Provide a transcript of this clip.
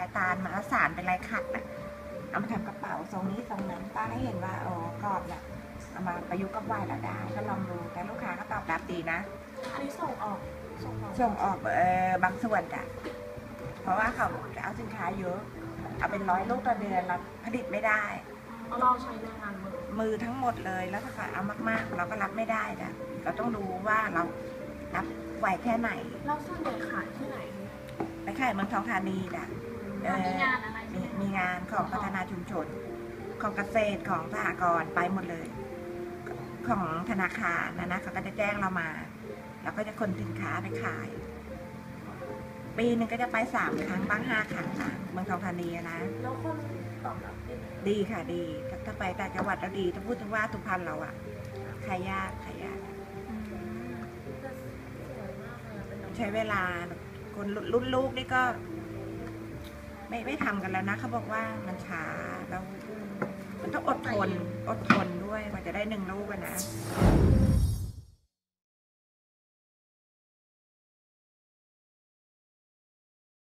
ายตาลมาแล้วสารเป็นลายขัดน่ะเอามาทำกระเป๋าทรงนี้ทรงนั้นป้าก็เห็นว่าโอ้กรอบเนี่ยเอามาประยุกต์กับวายแล้วได้ก็ลองดูแต่ลูกค้าก็ตอบรับดีนะ อันนี้ส่งออก ส่งออกส่งออกเออบางส่วนจ้ะเพราะว่าเขาจะเอาสินค้าเยอะ เอาเป็นร้อยลูกต่อเดือนเราผลิตไม่ได้เราใช้แรงงานมือมือทั้งหมดเลยแล้วถ้าเขาเอามากๆ เราก็รับไม่ได้จ้ะเราต้องดูว่าเรารับไหวแค่ไหนแล้วส่วนใหญ่ เมืองทองธานีจ้ะเออมีงานอะไรมีมีงานของพัฒนาชุมชน ของเกษตรของสหกรณ์ไปหมดเลย ของธนาคารนะนะเขาก็จะแจ้งเรามาเราก็จะคนสินค้าไปขาย ปีหนึ่งก็จะไปสามครั้งบ้างห้าครั้งนะเมืองทองธานีอะนะ แล้วคนตอบรับดีไหมดีค่ะดี ถ้าถ้าไปแต่างจังหวัดแล้วดีถ้าพูดถึงว่าสุพรรณเราอะขายยากขายยากแต่สวยมากเลยอะเป็นน้ำใช้เวลา คนรุ่นลูกนี่ก็ ไม่ไม่ทำกันแล้วนะเขาบอกว่ามันช้าแล้วมันต้องอดทนอดทนด้วยกว่าจะได้หนึ่งลูกอะนะอ